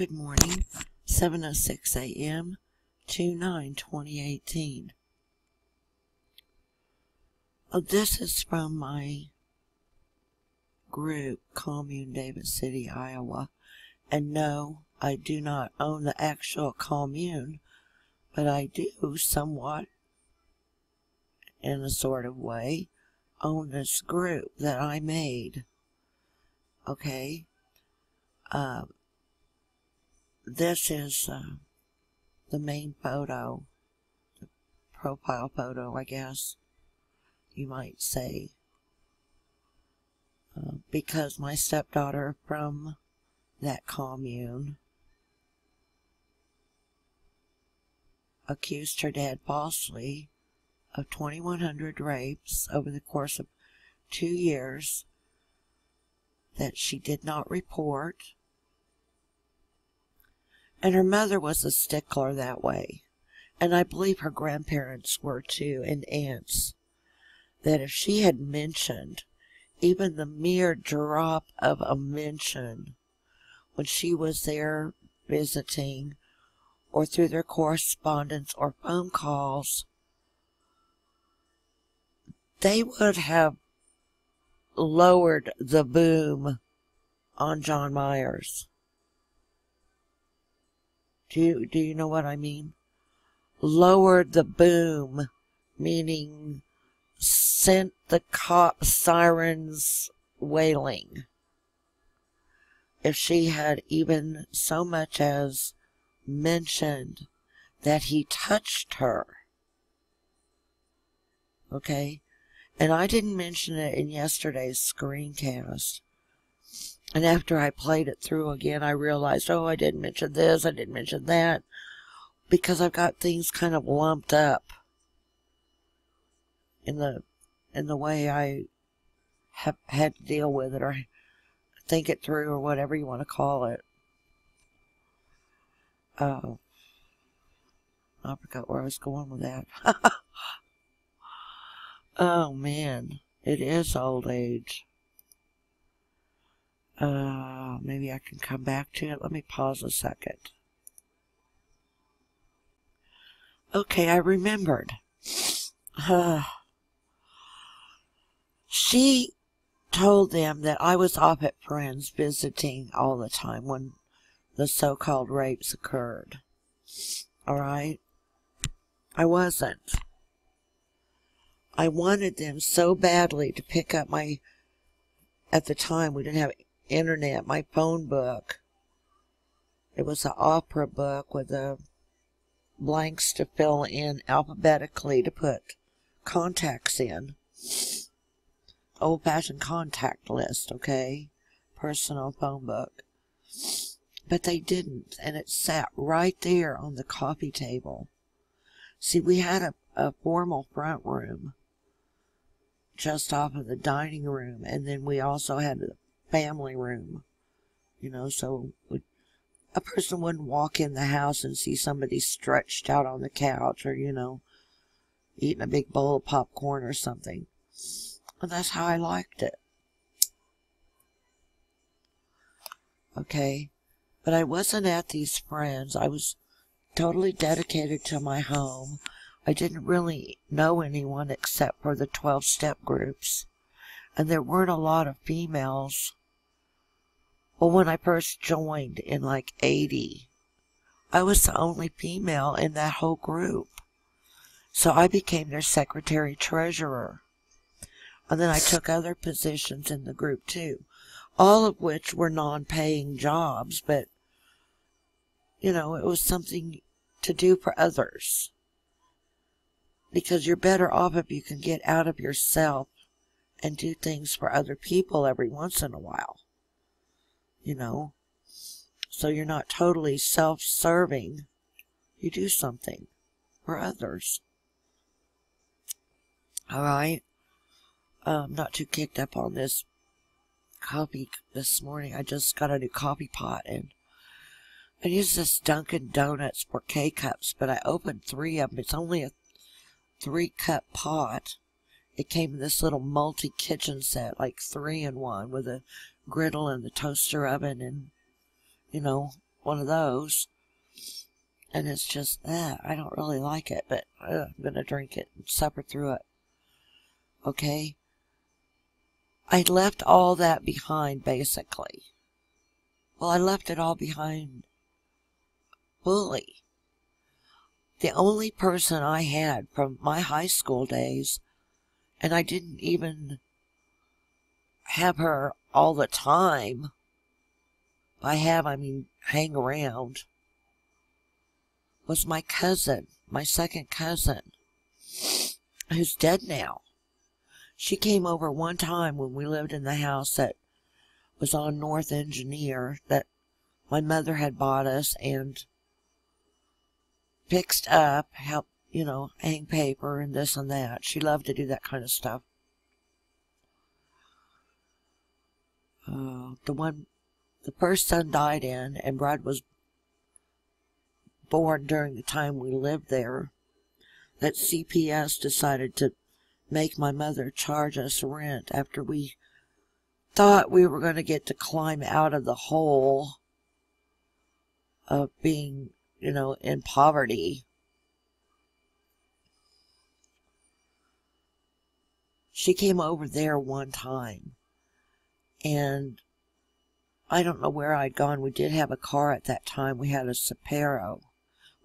Good morning. 7:06 a.m. 2/9/2018. Oh, this is from my group, Commune Davis City, Iowa. And no, I do not own the actual commune, but I do somewhat, in a sort of way, own this group that I made. Okay? Um, this is uh, the main photo, the profile photo, I guess you might say. Uh, because my stepdaughter from that commune accused her dad falsely of 2,100 rapes over the course of two years that she did not report. And her mother was a stickler that way. And I believe her grandparents were too, and aunts. That if she had mentioned even the mere drop of a mention when she was there visiting or through their correspondence or phone calls, they would have lowered the boom on John Myers. Do you, do you know what I mean? Lowered the boom, meaning sent the sirens wailing. If she had even so much as mentioned that he touched her. Okay? And I didn't mention it in yesterday's screencast. And after I played it through again, I realized, oh, I didn't mention this, I didn't mention that, because I've got things kind of lumped up in the in the way I have had to deal with it or think it through or whatever you want to call it. Uh, I forgot where I was going with that. oh man, it is old age. Uh, maybe I can come back to it. Let me pause a second. Okay, I remembered. Uh, she told them that I was off at friends visiting all the time when the so called rapes occurred. Alright? I wasn't. I wanted them so badly to pick up my, at the time we didn't have internet, my phone book. It was an opera book with the blanks to fill in alphabetically to put contacts in. Old fashioned contact list, okay? Personal phone book. But they didn't, and it sat right there on the coffee table. See, we had a, a formal front room just off of the dining room, and then we also had a family room, you know, so a person wouldn't walk in the house and see somebody stretched out on the couch or, you know, eating a big bowl of popcorn or something. And that's how I liked it. Okay. But I wasn't at these friends. I was totally dedicated to my home. I didn't really know anyone except for the 12 step groups. And there weren't a lot of females well, when I first joined in like 80, I was the only female in that whole group. So I became their secretary treasurer. And then I took other positions in the group too, all of which were non paying jobs, but, you know, it was something to do for others. Because you're better off if you can get out of yourself and do things for other people every once in a while you know. So you're not totally self serving. You do something for others. All right. I'm not too kicked up on this coffee this morning. I just got a new coffee pot and I used this Dunkin' Donuts for K cups, but I opened three of them. It's only a three cup pot. It came in this little multi kitchen set, like three in one, with a griddle and the toaster oven and, you know, one of those. And it's just, eh, I don't really like it, but uh, I'm going to drink it and suffer through it. Okay? I left all that behind, basically. Well, I left it all behind fully. The only person I had from my high school days, and I didn't even have her all the time. By have, I mean hang around. Was my cousin, my second cousin, who's dead now. She came over one time when we lived in the house that was on North Engineer that my mother had bought us and fixed up, helped, you know, hang paper and this and that. She loved to do that kind of stuff. Uh, the one, the first son died in, and Brad was born during the time we lived there. That CPS decided to make my mother charge us rent after we thought we were going to get to climb out of the hole of being, you know, in poverty. She came over there one time and I don't know where I'd gone. We did have a car at that time. We had a Sapero,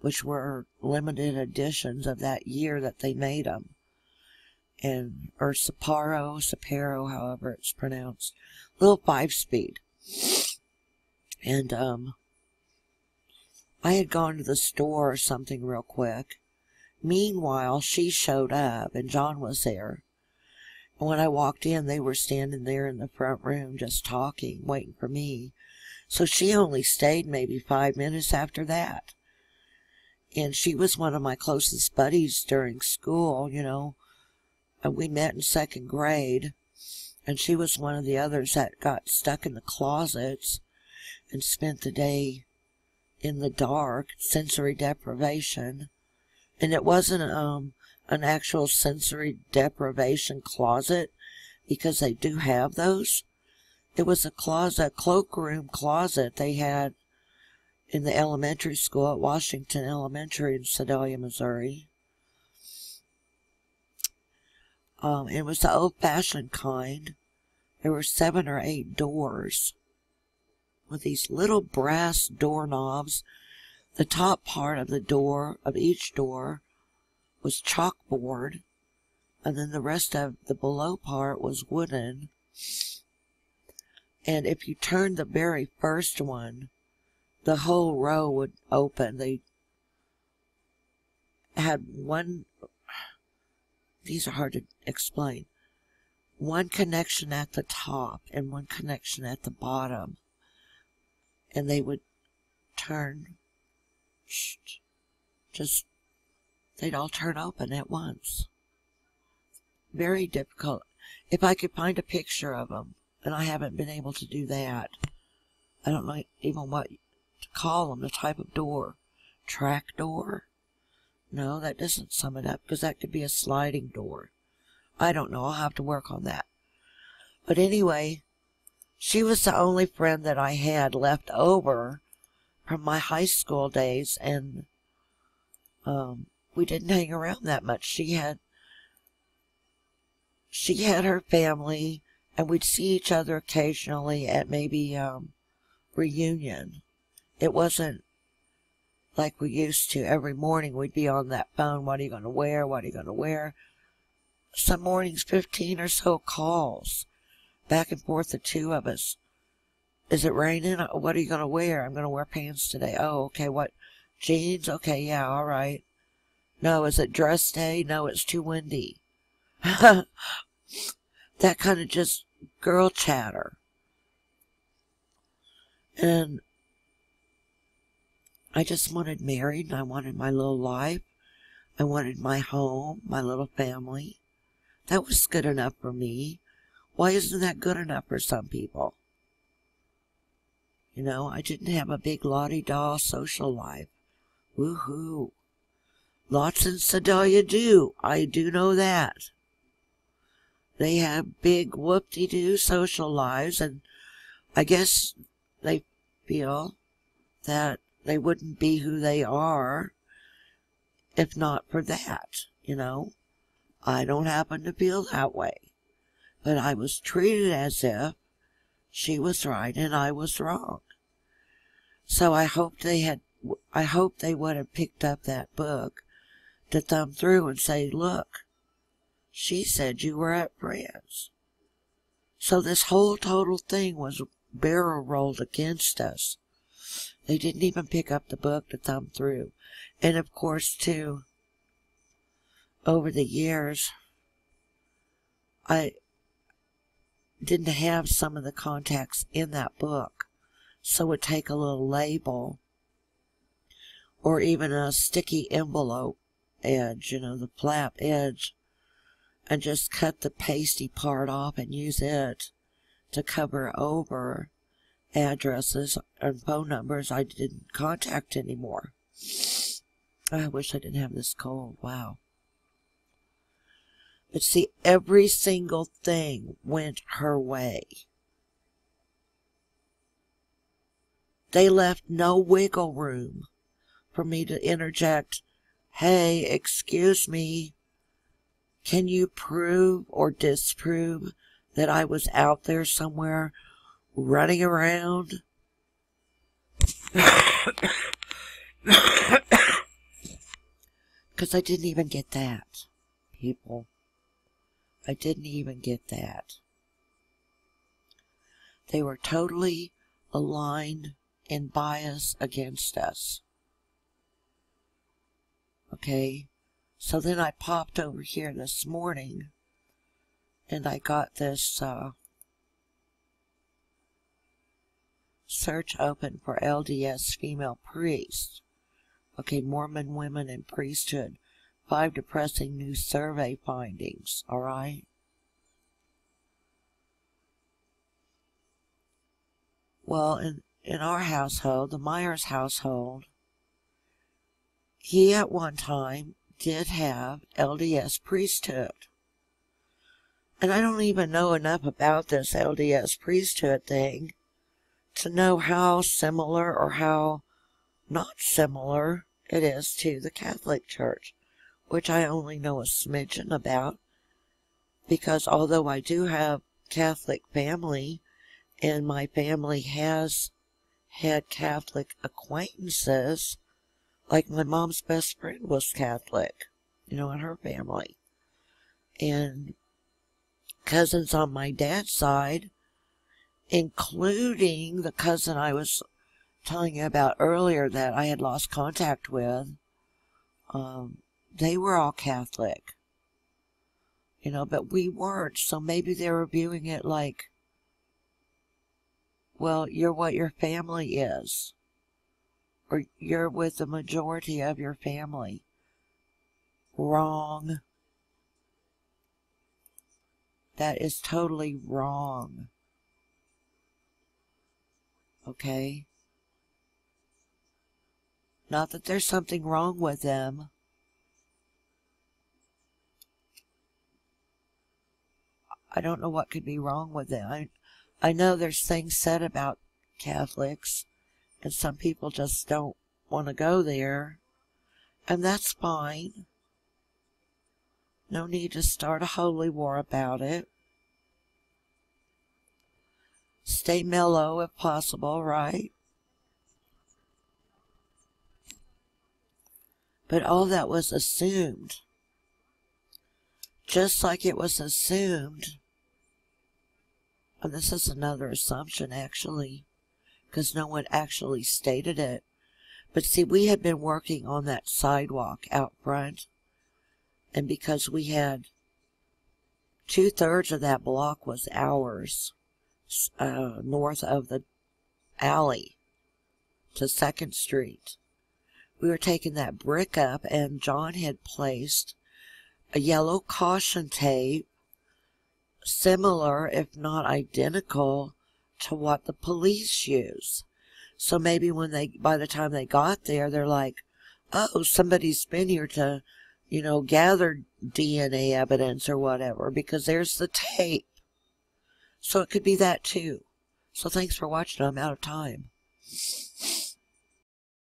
which were limited editions of that year that they made them. And, or Saparo, Sapero, however it's pronounced. Little five speed. And, um, I had gone to the store or something real quick. Meanwhile, she showed up and John was there. When I walked in, they were standing there in the front room just talking, waiting for me. So she only stayed maybe five minutes after that. And she was one of my closest buddies during school, you know. And we met in second grade. And she was one of the others that got stuck in the closets and spent the day in the dark, sensory deprivation. And it wasn't, um, an actual sensory deprivation closet because they do have those. It was a closet, cloakroom closet they had in the elementary school at Washington Elementary in Sedalia, Missouri. Um, it was the old fashioned kind. There were seven or eight doors with these little brass doorknobs. The top part of the door, of each door, was chalkboard, and then the rest of the below part was wooden. And if you turned the very first one, the whole row would open. They had one, these are hard to explain, one connection at the top and one connection at the bottom. And they would turn just they'd all turn open at once. Very difficult. If I could find a picture of them, and I haven't been able to do that. I don't know even what to call them, the type of door. Track door? No, that doesn't sum it up, because that could be a sliding door. I don't know, I'll have to work on that. But anyway, she was the only friend that I had left over from my high school days, and um, we didn't hang around that much. She had she had her family and we'd see each other occasionally at maybe um, reunion. It wasn't like we used to. Every morning we'd be on that phone. What are you going to wear? What are you going to wear? Some mornings, 15 or so calls back and forth, the two of us. Is it raining? What are you going to wear? I'm going to wear pants today. Oh, okay. What? Jeans? Okay. Yeah. All right. No, is it dress day? No, it's too windy. that kind of just girl chatter. And I just wanted married I wanted my little life. I wanted my home, my little family. That was good enough for me. Why isn't that good enough for some people? You know, I didn't have a big lottie doll social life. Woohoo. Lots in Sedalia do. I do know that. They have big whoop-de-doo social lives, and I guess they feel that they wouldn't be who they are if not for that, you know. I don't happen to feel that way. But I was treated as if she was right and I was wrong. So I hope they had, I hope they would have picked up that book to thumb through and say, look, she said you were at Friends. So this whole total thing was barrel rolled against us. They didn't even pick up the book to thumb through. And of course, too, over the years, I didn't have some of the contacts in that book. So it would take a little label or even a sticky envelope edge, you know, the flap edge, and just cut the pasty part off and use it to cover over addresses and phone numbers I didn't contact anymore. I wish I didn't have this cold. Wow. But see, every single thing went her way. They left no wiggle room for me to interject, Hey, excuse me, can you prove or disprove that I was out there somewhere running around? Because I didn't even get that, people. I didn't even get that. They were totally aligned in bias against us. Okay, so then I popped over here this morning and I got this uh, search open for LDS female priests. Okay, Mormon women in priesthood five depressing new survey findings, all right? Well, in, in our household, the Myers household, he at one time did have LDS priesthood. And I don't even know enough about this LDS priesthood thing to know how similar or how not similar it is to the Catholic Church which I only know a smidgen about, because although I do have Catholic family, and my family has had Catholic acquaintances, like my mom's best friend was Catholic, you know, in her family. And cousins on my dad's side, including the cousin I was telling you about earlier that I had lost contact with, um, they were all Catholic. You know, but we weren't, so maybe they were viewing it like, well, you're what your family is. Or you're with the majority of your family. Wrong. That is totally wrong. Okay? Not that there's something wrong with them. I don't know what could be wrong with them. I, I know there's things said about Catholics, and some people just don't want to go there, and that's fine. No need to start a holy war about it. Stay mellow if possible, right? But all that was assumed. Just like it was assumed and this is another assumption actually, because no one actually stated it. But see, we had been working on that sidewalk out front, and because we had two thirds of that block was ours, uh, north of the alley to Second Street. We were taking that brick up, and John had placed a yellow caution tape similar, if not identical, to what the police use. So maybe when they, by the time they got there, they're like, oh, somebody's been here to, you know, gather DNA evidence or whatever, because there's the tape. So it could be that too. So thanks for watching. I'm out of time.